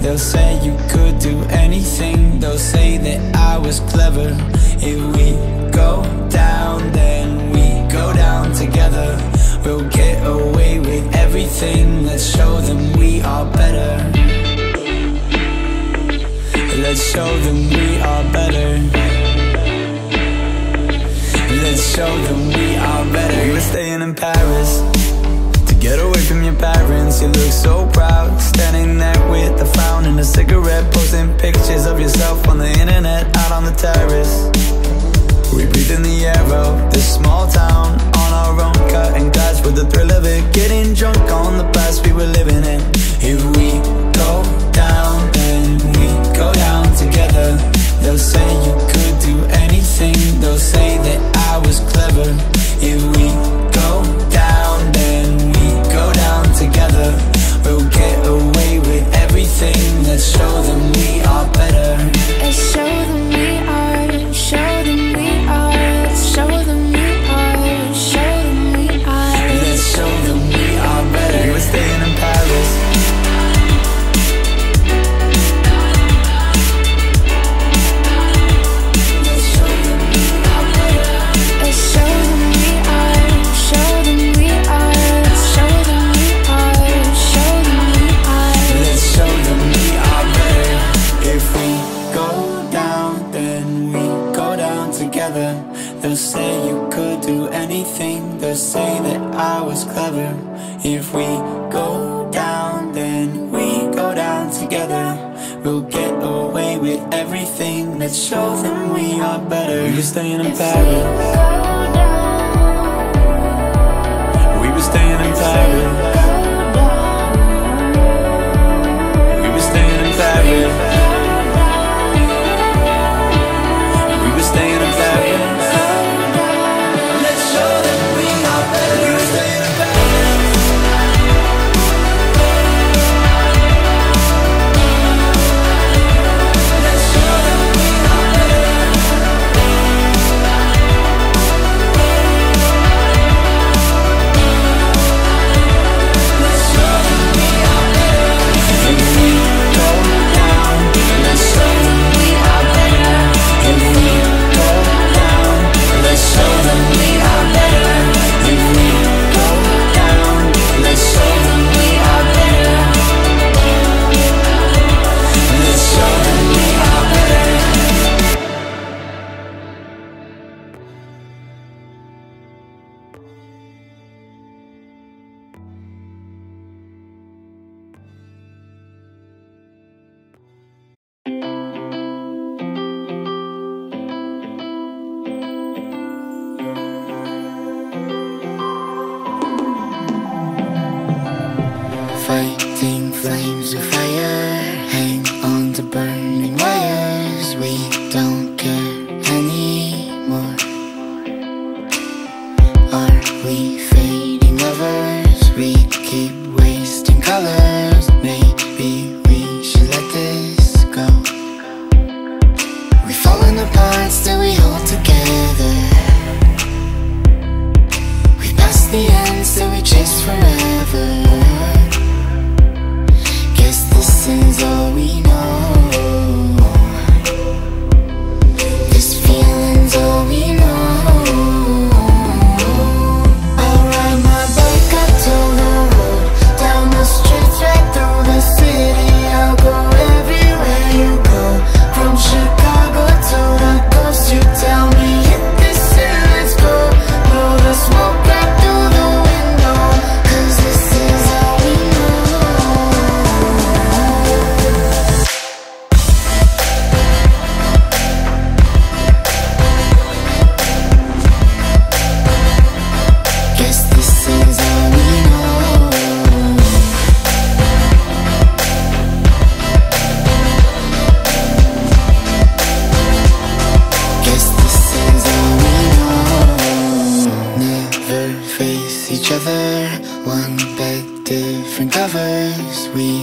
They'll say you could do anything. They'll say that I was clever. If we go down, then we go down together. We'll get away with everything. Let's show them we are better. Let's show them we are better. Let's show them we are better. We were staying in Paris get away from your parents You look so proud. Standing there with a frown and a cigarette Posting pictures of yourself on the internet Out on the terrace If we go down, then we go down together. We'll get away with everything Let's show them we are better. We were staying in Paris. We were staying in Paris keep with each other. One bed, different covers. We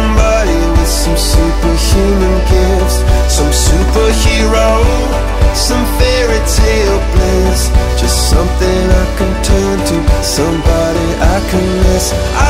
Somebody with some superhuman gifts, some superhero, some fairy tale bliss. Just something I can turn to, somebody I can miss. I